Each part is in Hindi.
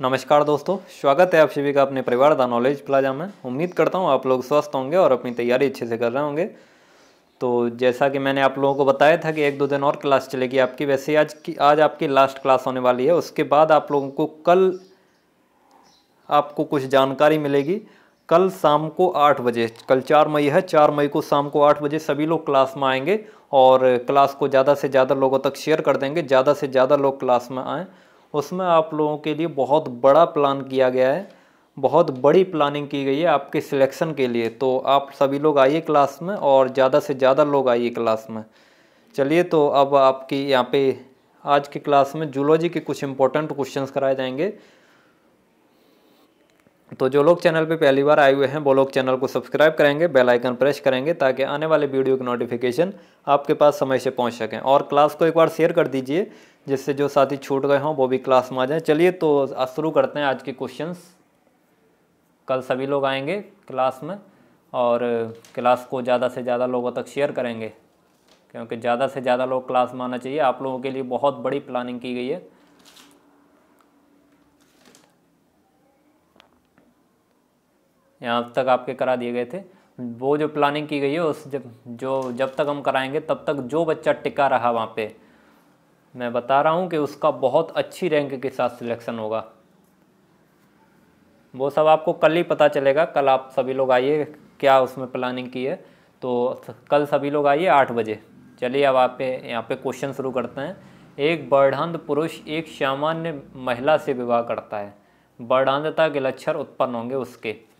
नमस्कार दोस्तों, स्वागत है आप सभी का अपने परिवार द नॉलेज प्लाजा में। उम्मीद करता हूँ आप लोग स्वस्थ होंगे और अपनी तैयारी अच्छे से कर रहे होंगे। तो जैसा कि मैंने आप लोगों को बताया था कि एक दो दिन और क्लास चलेगी आपकी, वैसे आज की, आज आपकी लास्ट क्लास होने वाली है। उसके बाद आप लोगों को कल आपको कुछ जानकारी मिलेगी। कल शाम को आठ बजे, कल चार मई है, चार मई को शाम को आठ बजे सभी लोग क्लास में आएँगे और क्लास को ज़्यादा से ज़्यादा लोगों तक शेयर कर देंगे, ज़्यादा से ज़्यादा लोग क्लास में आएँ। उसमें आप लोगों के लिए बहुत बड़ा प्लान किया गया है। बहुत बड़ी प्लानिंग की गई है आपके सिलेक्शन के लिए। तो आप सभी लोग आइए क्लास में और ज़्यादा से ज़्यादा लोग आइए क्लास में। चलिए तो अब आपकी यहाँ पे आज की क्लास में जूलॉजी के कुछ इंपॉर्टेंट क्वेश्चंस कराए जाएँगे। तो जो लोग चैनल पे पहली बार आए हुए हैं, वो लोग चैनल को सब्सक्राइब करेंगे, बेल आइकन प्रेस करेंगे, ताकि आने वाले वीडियो की नोटिफिकेशन आपके पास समय से पहुँच सकें। और क्लास को एक बार शेयर कर दीजिए, जिससे जो साथी छूट गए हों, वो भी क्लास में आ जाएँ। चलिए तो शुरू करते हैं आज के क्वेश्चन कल सभी लोग आएँगे क्लास में, और क्लास को ज़्यादा से ज़्यादा लोगों तक शेयर करेंगे, क्योंकि ज़्यादा से ज़्यादा लोग क्लास में आना चाहिए। आप लोगों के लिए बहुत बड़ी प्लानिंग की गई है। यहाँ तक आपके करा दिए गए थे। वो जो प्लानिंग की गई है, उस जब, जो, जब तक हम कराएँगे, तब तक जो बच्चा टिका रहा वहाँ पे, मैं बता रहा हूँ कि उसका बहुत अच्छी रैंक के साथ सिलेक्शन होगा। वो सब आपको कल ही पता चलेगा। कल आप सभी लोग आइए, क्या उसमें प्लानिंग की है। तो कल सभी लोग आइए आठ बजे। चलिए अब आप यहाँ पे क्वेश्चन शुरू करते हैं। एक वर्णांध पुरुष एक सामान्य महिला से विवाह करता है। वर्णांधता के लक्षण उत्पन्न होंगे उसके।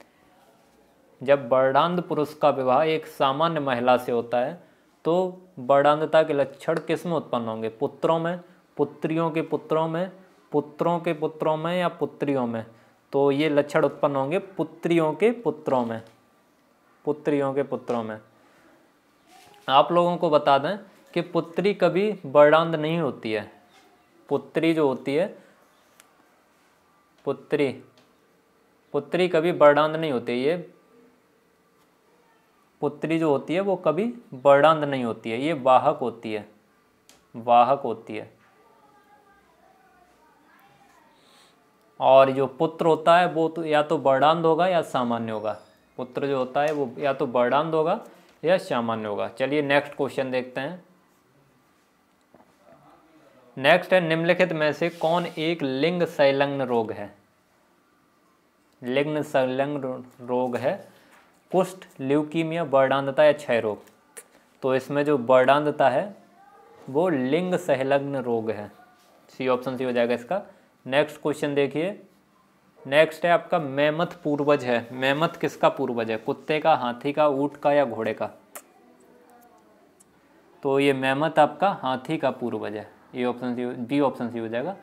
जब वर्णांध पुरुष का विवाह एक सामान्य महिला से होता है तो वर्णांधता के लक्षण किसमें उत्पन्न होंगे? पुत्रों में, पुत्रियों के पुत्रों में, पुत्रों के पुत्रों में या पुत्रियों में? तो ये लक्षण उत्पन्न होंगे पुत्रियों के पुत्रों में। पुत्रियों के पुत्रों में। आप लोगों को बता दें कि पुत्री कभी वर्णांध नहीं होती है। पुत्री जो होती है, पुत्री पुत्री कभी वर्णांध नहीं होती। ये पुत्री जो होती है, वो कभी वर्णांध नहीं होती है। ये वाहक होती है। वाहक होती है। और जो पुत्र होता है, वो तो या तो वर्णांध होगा या सामान्य होगा। पुत्र जो होता है, वो या तो वर्णांध होगा या सामान्य होगा। चलिए नेक्स्ट क्वेश्चन देखते हैं। नेक्स्ट है, निम्नलिखित में से कौन एक लिंग संलग्न रोग है? लिंग संलग्न रोग है। कुष्ठ ल्यूकीमिया वर्णांधता या क्षय रोग। तो इसमें जो वर्णांधता है, वो लिंग सहलग्न रोग है। सी ऑप्शन सी हो जाएगा इसका। नेक्स्ट क्वेश्चन देखिए। नेक्स्ट है आपका मेमथ पूर्वज है। मेमथ किसका पूर्वज है? कुत्ते का, हाथी का, ऊँट का या घोड़े का? तो ये मेमथ आपका, हाथी का पूर्वज है। ये option C B option C हो जाएगा।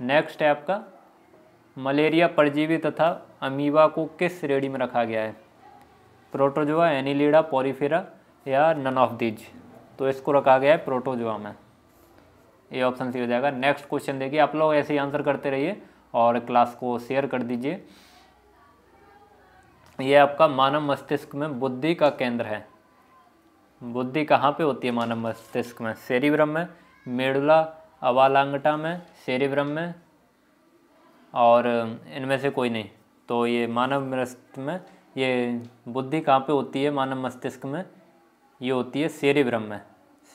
नेक्स्ट है आपका, मलेरिया परजीवी तथा अमीबा को किस श्रेणी में रखा गया है? प्रोटोजोआ, एनिलीडा, पोरीफेरा या नन ऑफ़ दीज तो इसको रखा गया है प्रोटोजोआ में। ये ऑप्शन सी हो जाएगा। नेक्स्ट क्वेश्चन देखिए, आप लोग ऐसे ही आंसर करते रहिए और क्लास को शेयर कर दीजिए। ये आपका मानव मस्तिष्क में बुद्धि का केंद्र है। बुद्धि कहाँ पे होती है मानव मस्तिष्क में? सेरिब्रम में मेडुला अवालांगटा में सेरिब्रम में और इनमें से कोई नहीं। तो ये मानव मस्तिष्क में ये बुद्धि कहाँ पे होती है? मानव मस्तिष्क में ये होती है सेरिब्रम में।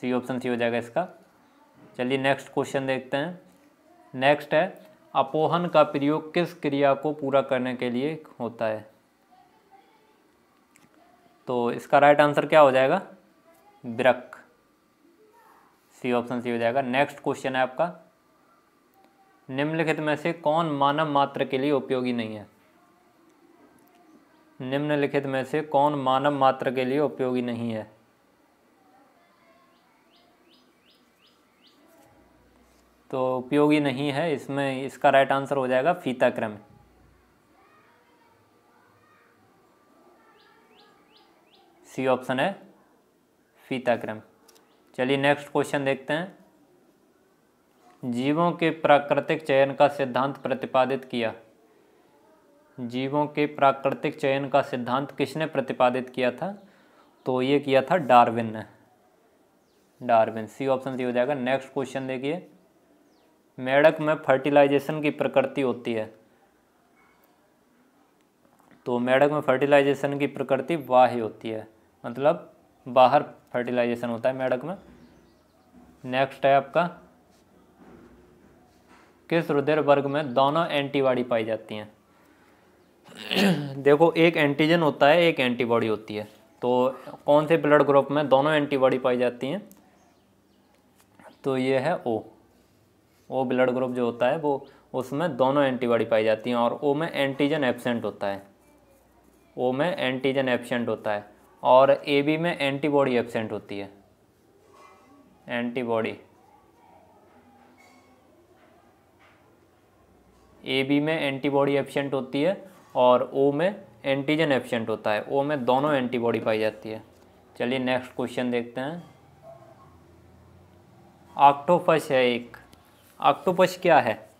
सी ऑप्शन सी हो जाएगा इसका। चलिए नेक्स्ट क्वेश्चन देखते हैं। नेक्स्ट है, अपोहन का प्रयोग किस क्रिया को पूरा करने के लिए होता है? तो इसका राइट आंसर क्या हो जाएगा? ब्रक सी ऑप्शन सी हो जाएगा। नेक्स्ट क्वेश्चन है आपका। निम्नलिखित में से कौन मानव मात्र के लिए उपयोगी नहीं है? निम्नलिखित में से कौन मानव मात्र के लिए उपयोगी नहीं है? तो उपयोगी नहीं है, इसमें इसका राइट आंसर हो जाएगा फीता क्रम सी ऑप्शन है फीता क्रम चलिए नेक्स्ट क्वेश्चन देखते हैं। जीवों के प्राकृतिक चयन का सिद्धांत प्रतिपादित किया। जीवों के प्राकृतिक चयन का सिद्धांत किसने प्रतिपादित किया था? तो ये किया था डार्विन ने। डार्विन, सी ऑप्शन सी हो जाएगा। नेक्स्ट क्वेश्चन देखिए। मेढक में फर्टिलाइजेशन की प्रकृति होती है। तो मेढक में फर्टिलाइजेशन की प्रकृति बाह्य होती है। मतलब बाहर फर्टिलाइजेशन होता है मेढक में। नेक्स्ट है आपका। किस रुधिर वर्ग में दोनों एंटीबॉडी पाई जाती हैं? देखो, एक एंटीजन होता है, एक एंटीबॉडी होती है। तो कौन से ब्लड ग्रुप में दोनों एंटीबॉडी पाई जाती हैं? तो ये है ओ ओ ब्लड ग्रुप जो होता है, वो उसमें दोनों एंटीबॉडी पाई जाती हैं और ओ में एंटीजन एबसेंट होता है। ओ में एंटीजन एबसेंट होता है और ए बी में एंटीबॉडी एबसेंट होती है। एंटीबॉडी ए बी में एंटीबॉडी एबसेंट होती है और ओ में एंटीजन एबसेंट होता है। ओ में दोनों एंटीबॉडी पाई जाती है। चलिए नेक्स्ट क्वेश्चन देखते हैं। ऑक्टोपस है एक। ऑक्टोपस क्या है?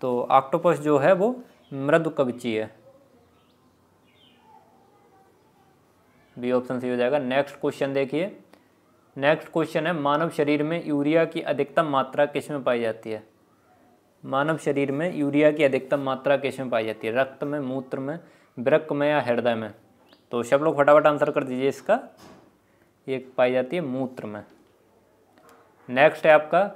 तो ऑक्टोपस जो है वो मृद कवची है। बी ऑप्शन सी हो जाएगा। नेक्स्ट क्वेश्चन देखिए। नेक्स्ट क्वेश्चन है, मानव शरीर में यूरिया की अधिकतम मात्रा किसमें पाई जाती है? मानव शरीर में यूरिया की अधिकतम मात्रा किसमें पाई जाती है? रक्त में, मूत्र में, वृक्क में या हृदय में? तो सब लोग फटाफट आंसर कर दीजिए इसका। ये पाई जाती है मूत्र में। नेक्स्ट है आपका,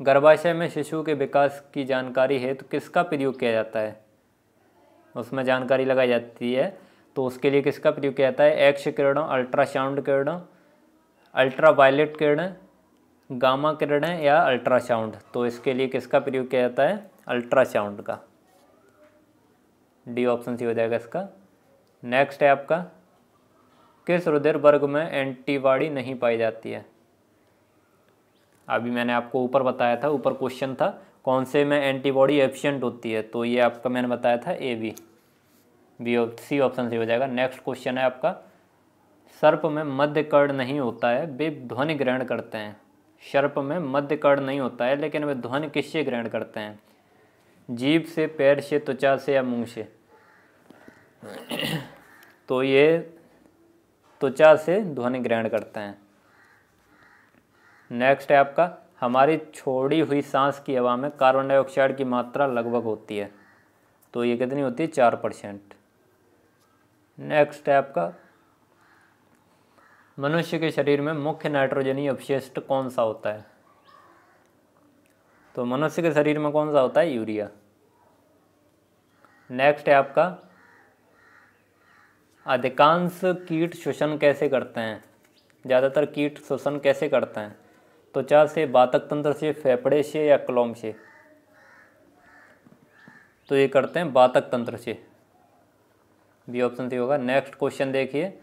गर्भाशय में शिशु के विकास की जानकारी है तो किसका प्रयोग किया जाता है? उसमें जानकारी लगाई जाती है तो उसके लिए किसका प्रयोग किया जाता है? एक्स किरणों अल्ट्रासाउंड किरणों अल्ट्रावायलेट किरणें गामा किरणें या अल्ट्रासाउंड तो इसके लिए किसका प्रयोग किया जाता है? अल्ट्रासाउंड का। डी ऑप्शन सी हो जाएगा इसका। नेक्स्ट है आपका, किस रुधिर वर्ग में एंटीबॉडी नहीं पाई जाती है? अभी मैंने आपको ऊपर बताया था, ऊपर क्वेश्चन था, कौन से में एंटीबॉडी एफिशिएंट होती है? तो ये आपका मैंने बताया था, A, B. B C option से हो जाएगा। नेक्स्ट क्वेश्चन है आपका, सर्प में मध्य कर्ण नहीं होता है, वे ध्वनि ग्रहण करते हैं। सर्प में मध्य कर्ण नहीं होता है, लेकिन वे ध्वनि किससे ग्रहण करते हैं? जीभ से, पैर से, त्वचा से या मुँह से? तो ये त्वचा से ध्वनि ग्रहण करते हैं। नेक्स्ट है आपका, हमारी छोड़ी हुई सांस की हवा में कार्बन डाइऑक्साइड की मात्रा लगभग होती है। तो ये कितनी होती है? चार परसेंट। नेक्स्ट है आपका मनुष्य के शरीर में मुख्य नाइट्रोजनी अपशिष्ट कौन सा होता है? तो मनुष्य के शरीर में कौन सा होता है? यूरिया। नेक्स्ट है आपका। अधिकांश कीट शोषण कैसे करते हैं? ज़्यादातर कीट शोषण कैसे करते हैं? त्वचा से बातक तंत्र से, फेफड़े से या क्लोम से? तो ये करते हैं बातक तंत्र से। बी ऑप्शन सी होगा। नेक्स्ट क्वेश्चन देखिए।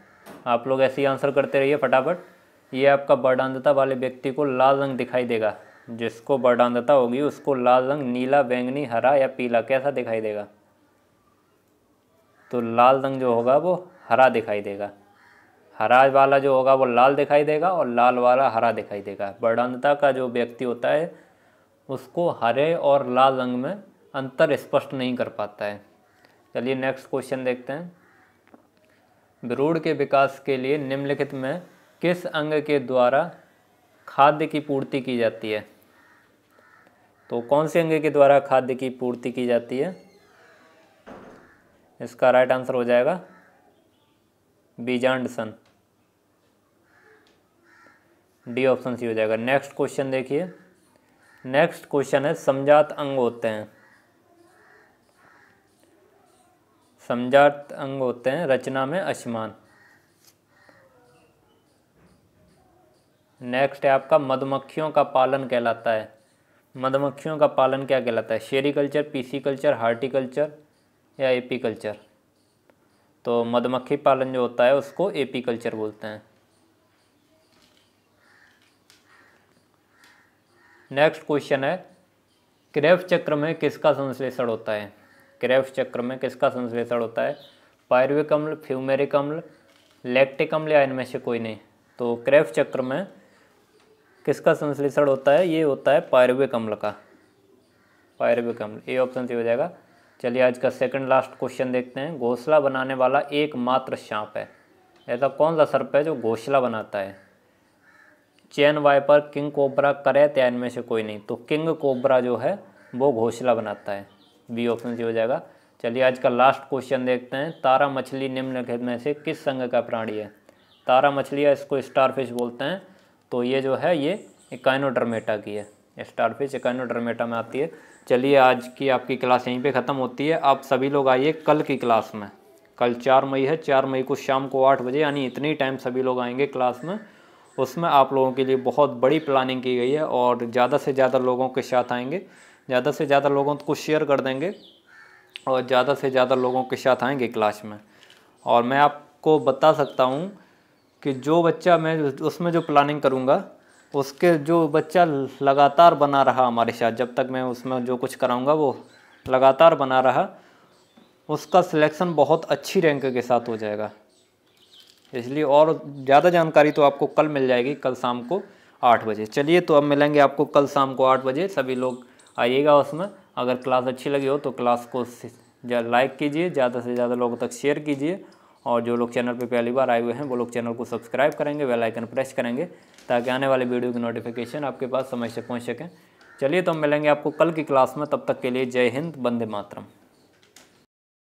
आप लोग ऐसे ही आंसर करते रहिए फटाफट। ये आपका बर्डानता वाले व्यक्ति को लाल रंग दिखाई देगा। जिसको बर्डानता होगी, उसको लाल रंग, नीला, बैंगनी, हरा या पीला कैसा दिखाई देगा? तो लाल रंग जो होगा वो हरा दिखाई देगा। हरा वाला जो होगा वो लाल दिखाई देगा और लाल वाला हरा दिखाई देगा। बर्डानता का जो व्यक्ति होता है, उसको हरे और लाल रंग में अंतर स्पष्ट नहीं कर पाता है। चलिए नेक्स्ट क्वेश्चन देखते हैं। भ्रूण के विकास के लिए निम्नलिखित में किस अंग के द्वारा खाद्य की पूर्ति की जाती है? तो कौन से अंग के द्वारा खाद्य की पूर्ति की जाती है? इसका राइट आंसर हो जाएगा बीजांडसन। डी ऑप्शन सी हो जाएगा। नेक्स्ट क्वेश्चन देखिए। नेक्स्ट क्वेश्चन है समझात अंग होते हैं। समझात अंग होते हैं, रचना में अशमान। नेक्स्ट है आपका, मधुमक्खियों का पालन कहलाता है। मधुमक्खियों का पालन क्या कहलाता है? शेरीकल्चर पीसीकल्चर हार्टिकल्चर या एपीकल्चर तो मधुमक्खी पालन जो होता है, उसको एपीकल्चर बोलते हैं। नेक्स्ट क्वेश्चन है क्रेफ चक्र में किसका संश्लेषण होता है? क्रेफ चक्र में किसका संश्लेषण होता है? पायरविक अम्ल, फ्यूमेरिक अम्ल, लैक्टिक अम्ल या इनमें से कोई नहीं। तो क्रेफ चक्र में किसका संश्लेषण होता है? ये होता है पायरविक अम्ल का। पायरविक अम्ल, ये ऑप्शन से हो जाएगा। चलिए आज का सेकंड लास्ट क्वेश्चन देखते हैं। घोसला बनाने वाला एकमात्र सांप है। ऐसा कौन सा सर्प है जो घोसला बनाता है? चैन, वाइपर, किंग कोबरा करे या इनमें से कोई नहीं। तो किंग कोबरा जो है, वो घोसला बनाता है। बी ऑप्शन सी हो जाएगा। चलिए आज का लास्ट क्वेश्चन देखते हैं। तारा मछली निम्नलिखित में से किस संघ का प्राणी है? तारा मछली है इसको स्टारफिश बोलते हैं। तो ये जो है, ये इकाइनोडर्मेटा की है। स्टारफिश इकाइनोडर्मेटा में आती है। चलिए आज की आपकी क्लास यहीं पे ख़त्म होती है। आप सभी लोग आइए कल की क्लास में। कल चार मई है। चार मई को शाम को आठ बजे, यानी इतनी टाइम सभी लोग आएँगे क्लास में। उसमें आप लोगों के लिए बहुत बड़ी प्लानिंग की गई है और ज़्यादा से ज़्यादा लोगों के साथ आएँगे। ज़्यादा से ज़्यादा लोगों को शेयर कर देंगे और ज़्यादा से ज़्यादा लोगों के साथ आएँगे क्लास में। और मैं आपको बता सकता हूँ कि जो बच्चा मैं उसमें जो प्लानिंग करूँगा, उसके जो बच्चा लगातार बना रहा हमारे साथ, जब तक मैं उसमें जो कुछ कराऊँगा वो लगातार बना रहा, उसका सिलेक्शन बहुत अच्छी रैंक के साथ हो जाएगा। इसलिए और ज़्यादा जानकारी तो आपको कल मिल जाएगी, कल शाम को आठ बजे। चलिए तो अब मिलेंगे आपको कल शाम को आठ बजे, सभी लोग आइएगा उसमें। अगर क्लास अच्छी लगी हो तो क्लास को लाइक कीजिए, ज़्यादा से ज़्यादा लोगों तक शेयर कीजिए। और जो लोग चैनल पर पहली बार आए हुए हैं, वो लोग चैनल को सब्सक्राइब करेंगे, बेल आइकन प्रेस करेंगे, ताकि आने वाले वीडियो की नोटिफिकेशन आपके पास समय से पहुँच सकें। चलिए तो हम मिलेंगे आपको कल की क्लास में। तब तक के लिए जय हिंद बंदे मातरम।